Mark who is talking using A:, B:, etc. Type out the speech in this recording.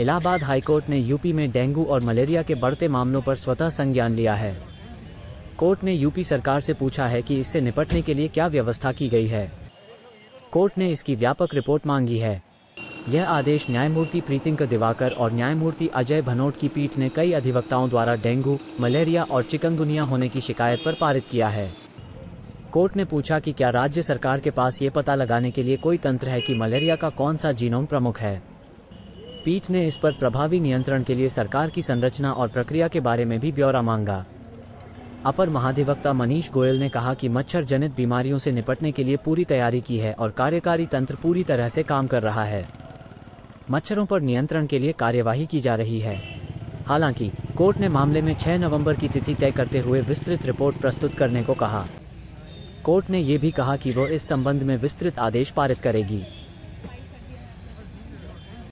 A: Allahabad high court ने UP में dengue और मलेरिया के बढ़ते मामलों पर स्वतः संज्ञान लिया है। कोर्ट ने यूपी सरकार से पूछा है कि इससे निपटने के लिए क्या व्यवस्था की गई है। कोर्ट ने इसकी व्यापक रिपोर्ट मांगी है। यह आदेश न्यायमूर्ति प्रीतिंक दिवाकर और न्यायमूर्ति अजय भनोट की पीठ ने कई अधिवक्ताओं द्वारा डेंगू, मलेरिया और चिकनगुनिया होने की शिकायत पर पारित किया है। कोर्ट ने पूछा कि क्या राज्य सरकार के पास ये पता लगाने के लिए कोई तंत्र है कि मलेरिया का कौन सा जीनोम प्रमुख है। पीठ ने इस पर प्रभावी नियंत्रण के लिए सरकार की संरचना और प्रक्रिया के बारे में भी ब्यौरा मांगा। अपर महाधिवक्ता मनीष गोयल ने कहा कि मच्छर जनित बीमारियों से निपटने के लिए पूरी तैयारी की है और कार्यकारी तंत्र पूरी तरह से काम कर रहा है। मच्छरों पर नियंत्रण के लिए कार्यवाही की जा रही है। हालाँकि, कोर्ट ने मामले में 6 नवंबर की तिथि तय करते हुए विस्तृत रिपोर्ट प्रस्तुत करने को कहा। कोर्ट ने यह भी कहा कि वो इस संबंध में विस्तृत आदेश पारित करेगी।